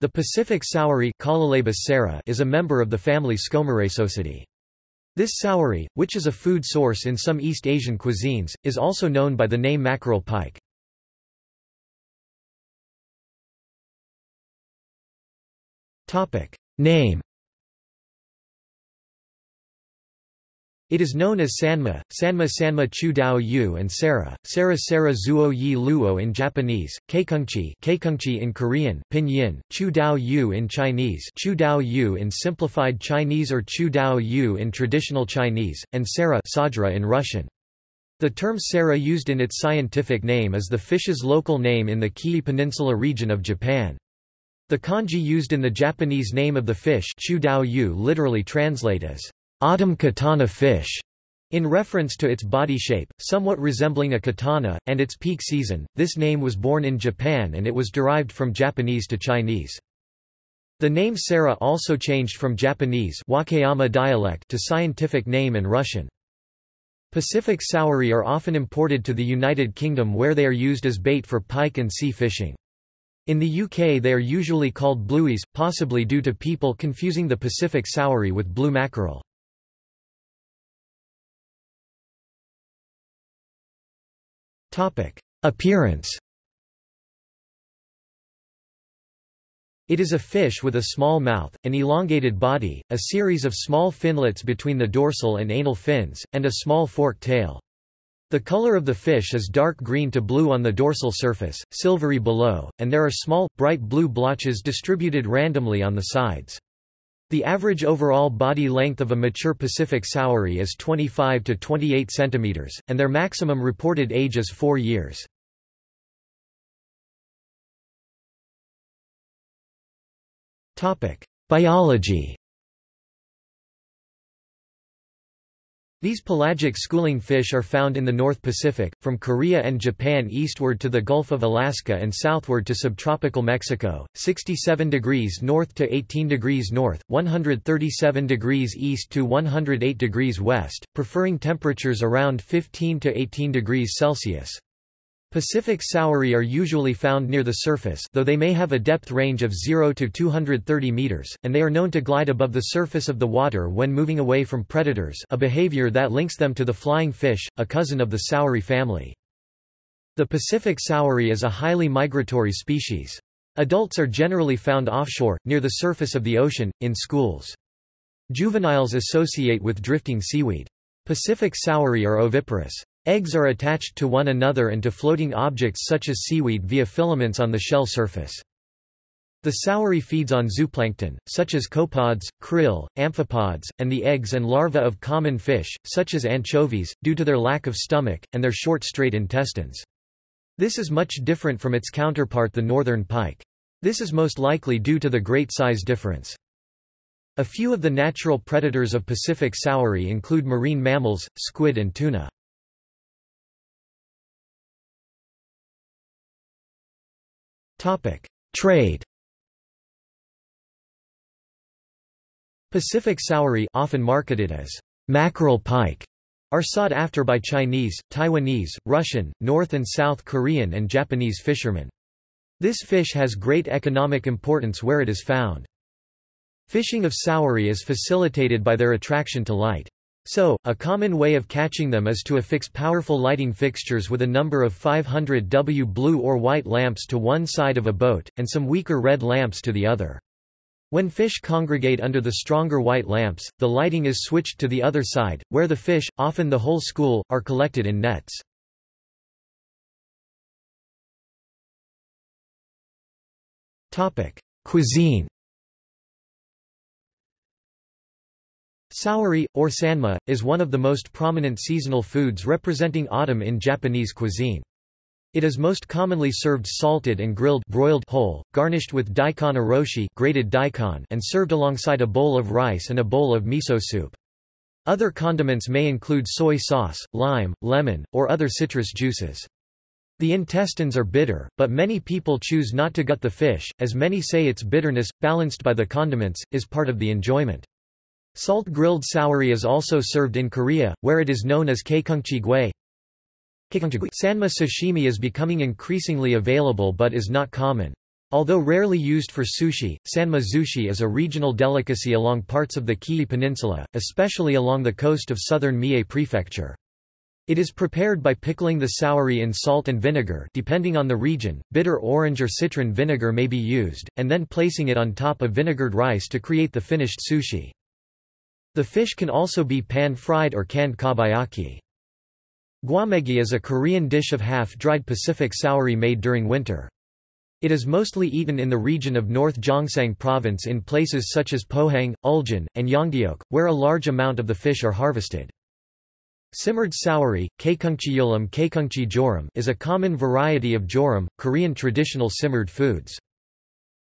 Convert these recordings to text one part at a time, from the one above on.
The Pacific saury is a member of the family Scomberesocidae. This saury, which is a food source in some East Asian cuisines, is also known by the name mackerel pike. Name It is known as Sanma, Sanma Sanma Chu Dao Yu and Sara, Sara Sara Zuo Yi Luo in Japanese, Keikungchi Keikungchi in Korean, Pinyin, Chu Dao Yu in Chinese Chu Dao Yu in simplified Chinese or Chu Dao Yu in traditional Chinese, and Sara Sajra in Russian. The term saira used in its scientific name is the fish's local name in the Kii Peninsula region of Japan. The kanji used in the Japanese name of the fish Chu Dao Yu literally translate as autumn katana fish, in reference to its body shape, somewhat resembling a katana, and its peak season. This name was born in Japan and it was derived from Japanese to Chinese. The name saira also changed from Japanese Wakayama dialect to scientific name in Russian. Pacific saury are often imported to the United Kingdom where they are used as bait for pike and sea fishing. In the UK they are usually called blueies, possibly due to people confusing the Pacific saury with blue mackerel. Appearance It is a fish with a small mouth, an elongated body, a series of small finlets between the dorsal and anal fins, and a small forked tail. The color of the fish is dark green to blue on the dorsal surface, silvery below, and there are small, bright blue blotches distributed randomly on the sides. The average overall body length of a mature Pacific saury is 25 to 28 cm, and their maximum reported age is 4 years. Biology These pelagic schooling fish are found in the North Pacific, from Korea and Japan eastward to the Gulf of Alaska and southward to subtropical Mexico, 67 degrees north to 18 degrees north, 137 degrees east to 108 degrees west, preferring temperatures around 15 to 18 degrees Celsius. Pacific saury are usually found near the surface though they may have a depth range of 0 to 230 meters, and they are known to glide above the surface of the water when moving away from predators a behavior that links them to the flying fish, a cousin of the saury family. The Pacific saury is a highly migratory species. Adults are generally found offshore, near the surface of the ocean, in schools. Juveniles associate with drifting seaweed. Pacific saury are oviparous. Eggs are attached to one another and to floating objects such as seaweed via filaments on the shell surface. The saury feeds on zooplankton, such as copepods, krill, amphipods, and the eggs and larvae of common fish, such as anchovies, due to their lack of stomach, and their short straight intestines. This is much different from its counterpart the northern pike. This is most likely due to the great size difference. A few of the natural predators of Pacific saury include marine mammals, squid and tuna. Trade Pacific saury often marketed as mackerel pike are sought after by Chinese, Taiwanese, Russian, North and South Korean and Japanese fishermen. This fish has great economic importance where it is found. Fishing of saury is facilitated by their attraction to light. So, a common way of catching them is to affix powerful lighting fixtures with a number of 500 W blue or white lamps to one side of a boat, and some weaker red lamps to the other. When fish congregate under the stronger white lamps, the lighting is switched to the other side, where the fish, often the whole school, are collected in nets. Cuisine Saury, or sanma, is one of the most prominent seasonal foods representing autumn in Japanese cuisine. It is most commonly served salted and grilled broiled whole, garnished with daikon oroshi grated daikon and served alongside a bowl of rice and a bowl of miso soup. Other condiments may include soy sauce, lime, lemon, or other citrus juices. The intestines are bitter, but many people choose not to gut the fish, as many say its bitterness, balanced by the condiments, is part of the enjoyment. Salt grilled saury is also served in Korea, where it is known as keikungchi gui. Sanma sashimi is becoming increasingly available but is not common. Although rarely used for sushi, sanma zushi is a regional delicacy along parts of the Kii Peninsula, especially along the coast of southern Mie Prefecture. It is prepared by pickling the saury in salt and vinegar depending on the region, bitter orange or citron vinegar may be used, and then placing it on top of vinegared rice to create the finished sushi. The fish can also be pan-fried or canned kabayaki. Gwamegi is a Korean dish of half-dried Pacific saury made during winter. It is mostly eaten in the region of North Gyeongsang Province in places such as Pohang, Uljin, and Yeongdeok, where a large amount of the fish are harvested. Simmered saury, keikungchi joram is a common variety of joram, Korean traditional simmered foods.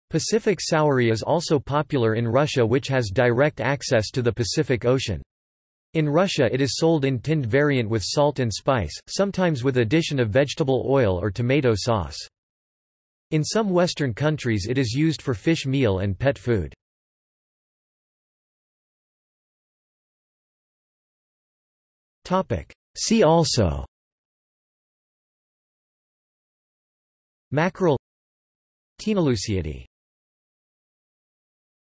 Pacific saury is also popular in Russia which has direct access to the Pacific Ocean. In Russia it is sold in tinned variant with salt and spice, sometimes with addition of vegetable oil or tomato sauce. In some Western countries it is used for fish meal and pet food. See also Mackerel Ctenaluciidae